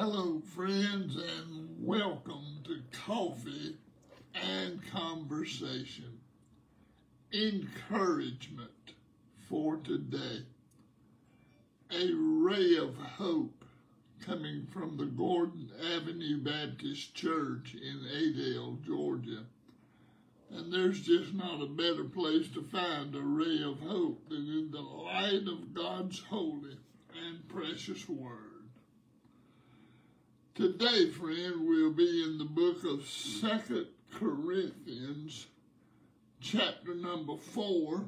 Hello, friends, and welcome to Coffee and Conversation. Encouragement for today. A ray of hope coming from the Gordon Avenue Baptist Church in Adel, Georgia. And there's just not a better place to find a ray of hope than in the light of God's holy and precious word. Today, friend, we'll be in the book of Second Corinthians, chapter number 4,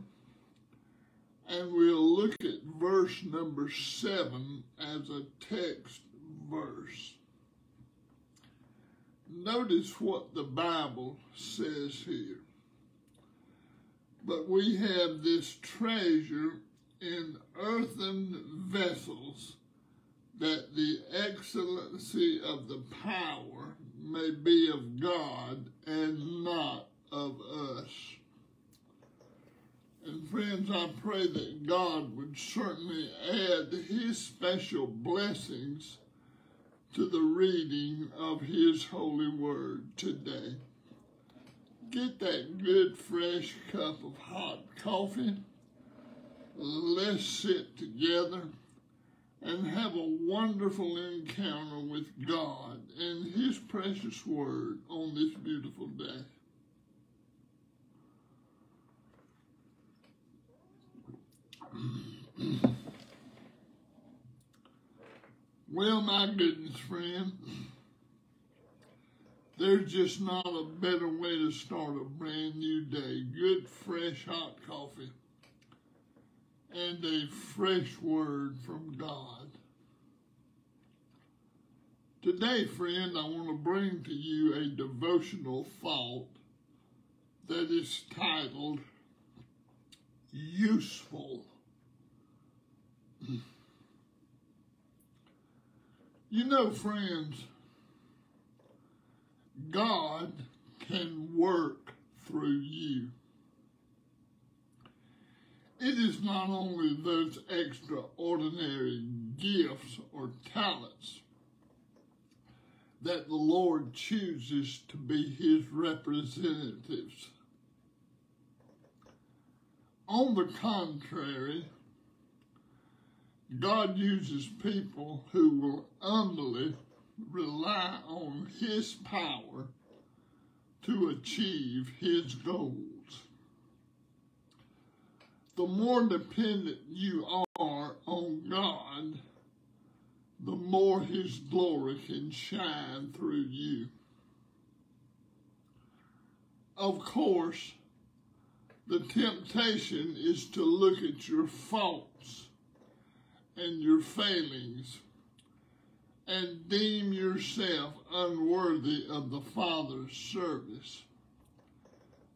and we'll look at verse number 7 as a text verse. Notice what the Bible says here. But we have this treasure in earthen vessels that the excellency of the power may be of God and not of us. And friends, I pray that God would certainly add his special blessings to the reading of his holy word today. Get that good fresh cup of hot coffee. Let's sit together and have a wonderful encounter with God and His precious Word on this beautiful day. well, my goodness, friend, there's just not a better way to start a brand new day. Good, fresh, hot coffee and a fresh word from God. Today, friend, I want to bring to you a devotional thought that is titled Useful. You know, friends, God can work through you it is not only those extraordinary gifts or talents that the Lord chooses to be his representatives. On the contrary, God uses people who will humbly rely on his power to achieve his goals the more dependent you are on God, the more His glory can shine through you. Of course, the temptation is to look at your faults and your failings and deem yourself unworthy of the Father's service.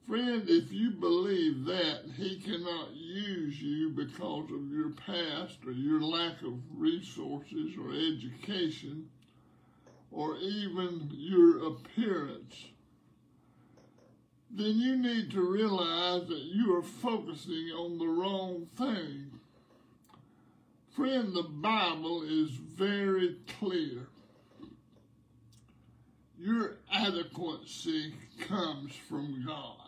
Friend, if you believe that, he cannot use you because of your past or your lack of resources or education or even your appearance, then you need to realize that you are focusing on the wrong thing. Friend, the Bible is very clear. Your adequacy comes from God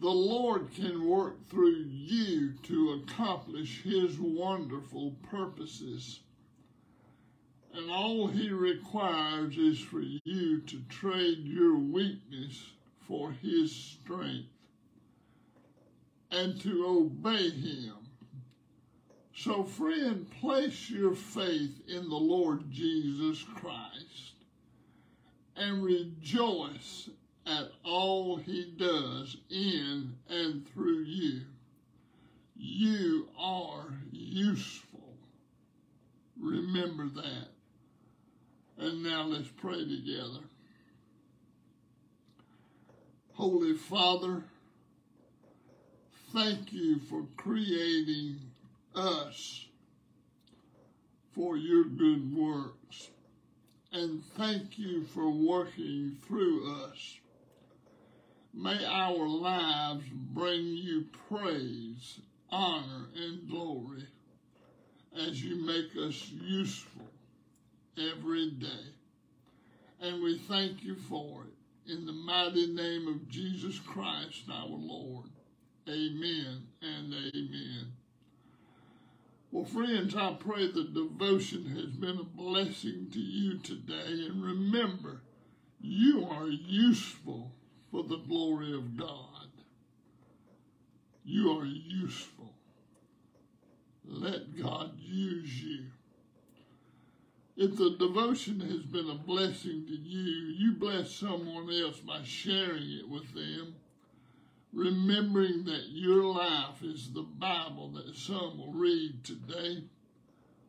the Lord can work through you to accomplish his wonderful purposes. And all he requires is for you to trade your weakness for his strength and to obey him. So, friend, place your faith in the Lord Jesus Christ and rejoice at all he does in and through you. You are useful. Remember that. And now let's pray together. Holy Father, thank you for creating us for your good works. And thank you for working through us May our lives bring you praise, honor, and glory as you make us useful every day. And we thank you for it. In the mighty name of Jesus Christ, our Lord. Amen and amen. Well, friends, I pray the devotion has been a blessing to you today. And remember, you are useful for the glory of God. You are useful. Let God use you. If the devotion has been a blessing to you, you bless someone else by sharing it with them, remembering that your life is the Bible that some will read today.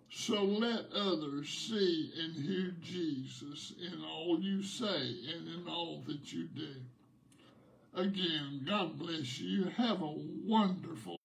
So let others see and hear Jesus in all you say and in all that you do. Again, God bless you. Have a wonderful